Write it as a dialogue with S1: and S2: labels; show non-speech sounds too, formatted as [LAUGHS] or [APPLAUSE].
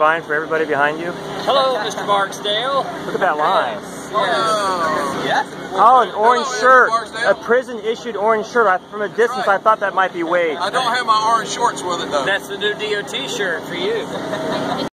S1: Buying for everybody behind you?
S2: Hello, Mr. Barksdale.
S1: Look at that line.
S2: Yes. yes.
S1: Oh, an orange shirt. A prison-issued orange shirt. I, from a distance, I thought that might be Wade.
S3: I don't have my orange shorts with it, though.
S2: That's the new DOT shirt for you. [LAUGHS]